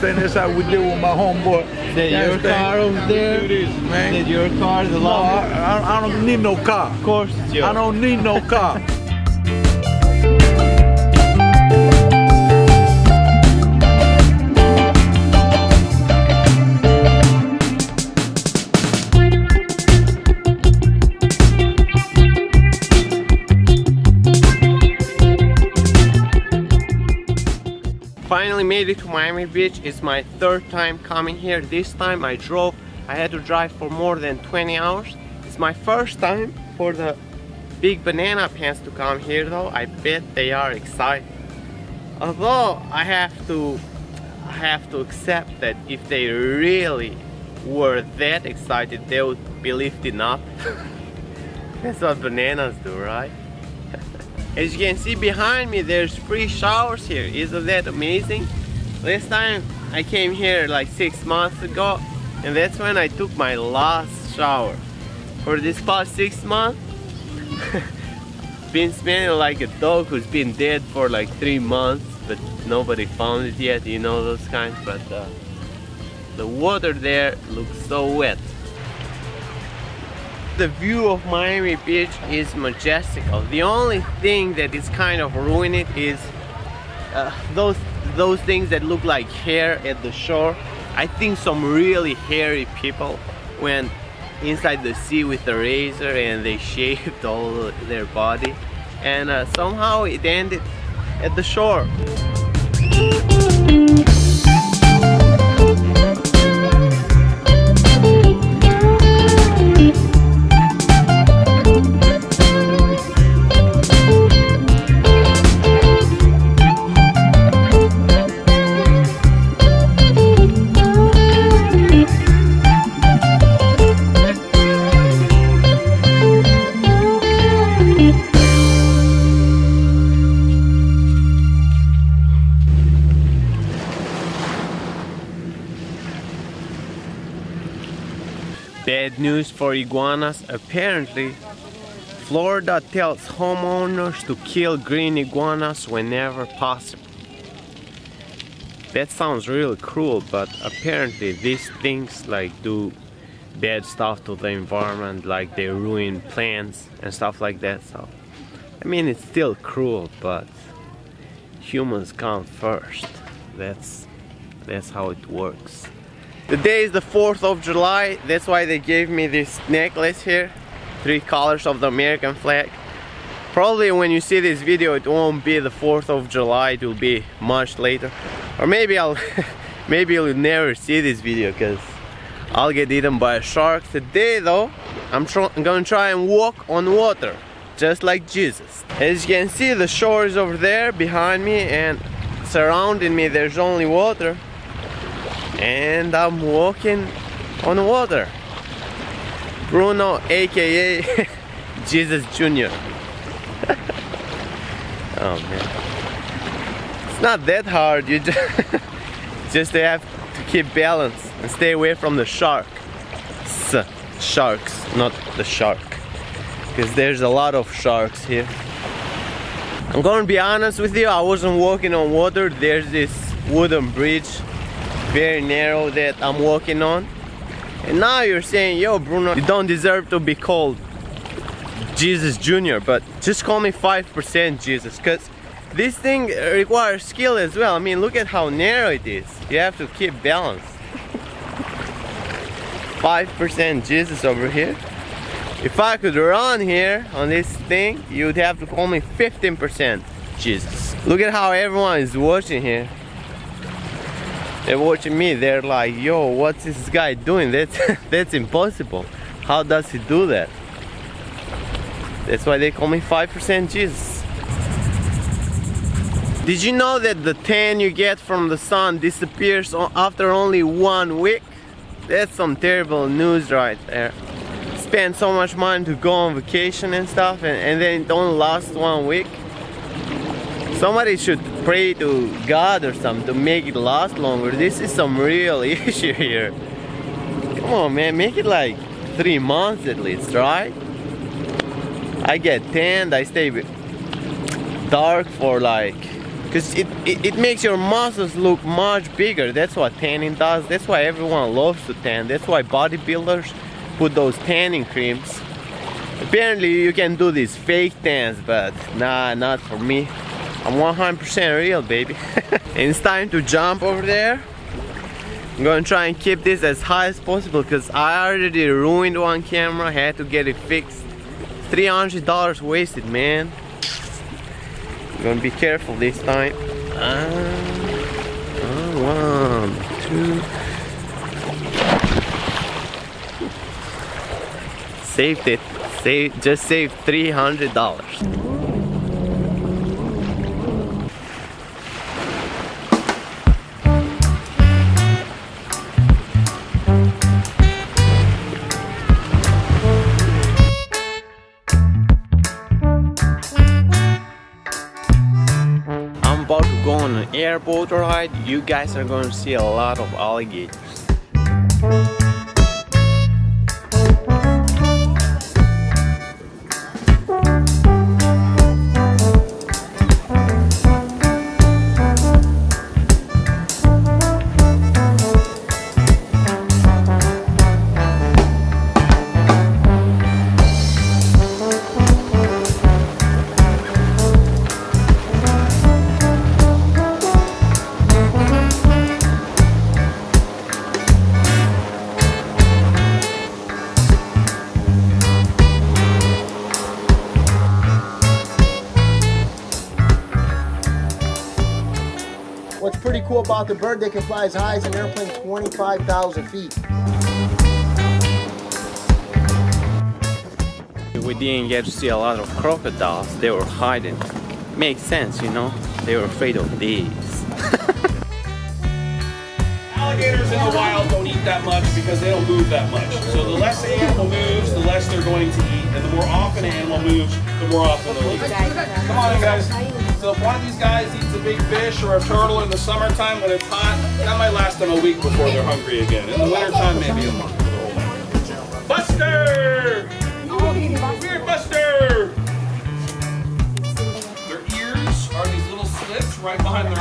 That's how we deal with my homeboy. That your Understand? car over there? Do this, man. That your car, the No, I, I, I don't need no car. Of course it's yours. I don't need no car. Finally made it to Miami Beach. It's my third time coming here. This time I drove, I had to drive for more than 20 hours. It's my first time for the big banana pants to come here though. I bet they are excited. Although I have to I have to accept that if they really were that excited they would be lifting up. That's what bananas do, right? As you can see behind me, there's free showers here. Isn't that amazing? Last time I came here like six months ago, and that's when I took my last shower. For this past six months, been smelling like a dog who's been dead for like three months, but nobody found it yet. You know those kinds. But uh, the water there looks so wet. The view of Miami Beach is majestical. The only thing that is kind of ruining it is uh, those those things that look like hair at the shore. I think some really hairy people went inside the sea with a razor and they shaved all their body and uh, somehow it ended at the shore. Bad news for iguanas. Apparently, Florida tells homeowners to kill green iguanas whenever possible. That sounds really cruel, but apparently these things like do bad stuff to the environment, like they ruin plants and stuff like that. So, I mean, it's still cruel, but humans come first. That's that's how it works. The day is the 4th of July, that's why they gave me this necklace here. Three colors of the American flag. Probably when you see this video it won't be the 4th of July, it will be much later. Or maybe I'll maybe you'll never see this video because I'll get eaten by a shark. Today though, I'm, I'm gonna try and walk on water, just like Jesus. As you can see, the shore is over there behind me and surrounding me there's only water and I'm walking on water. Bruno, aka Jesus Jr. oh man, it's not that hard. You just just have to keep balance and stay away from the shark. S sharks, not the shark, because there's a lot of sharks here. I'm gonna be honest with you. I wasn't walking on water. There's this wooden bridge very narrow that I'm walking on. And now you're saying, yo Bruno, you don't deserve to be called Jesus Jr. But just call me 5% Jesus because this thing requires skill as well. I mean, look at how narrow it is. You have to keep balance. 5% Jesus over here. If I could run here on this thing, you'd have to call me 15% Jesus. Look at how everyone is watching here they're watching me. They're like yo what's this guy doing? That's that's impossible. How does he do that? That's why they call me 5% Jesus. Did you know that the tan you get from the sun disappears after only one week? That's some terrible news right there. Spend so much money to go on vacation and stuff and, and then it only lasts one week somebody should pray to God or something to make it last longer. This is some real issue here. Come on man, make it like three months at least, right? I get tanned, I stay dark for like because it, it, it makes your muscles look much bigger that's what tanning does that's why everyone loves to tan that's why bodybuilders put those tanning creams apparently you can do these fake tans but nah not for me I'm 100% real baby. And it's time to jump over there. I'm gonna try and keep this as high as possible because I already ruined one camera. Had to get it fixed. $300 wasted man. I'm gonna be careful this time. Uh, uh, one two. Saved it. Save, just saved $300 About to go on an airboat ride. You guys are going to see a lot of alligators. About the bird, they can fly as high as an airplane 25,000 feet. We didn't get to see a lot of crocodiles. They were hiding. Makes sense, you know? They were afraid of these. Alligators in the wild don't eat that much because they don't move that much. So the less the animal moves, the less they're going to eat. And the more often an animal moves, the more often they'll eat. Come on, guys. So if one of these guys eats a big fish or a turtle in the summertime when it's hot, that might last them a week before they're hungry again. In the wintertime, maybe a month. Buster! Weird Buster! Their ears are these little slits right behind.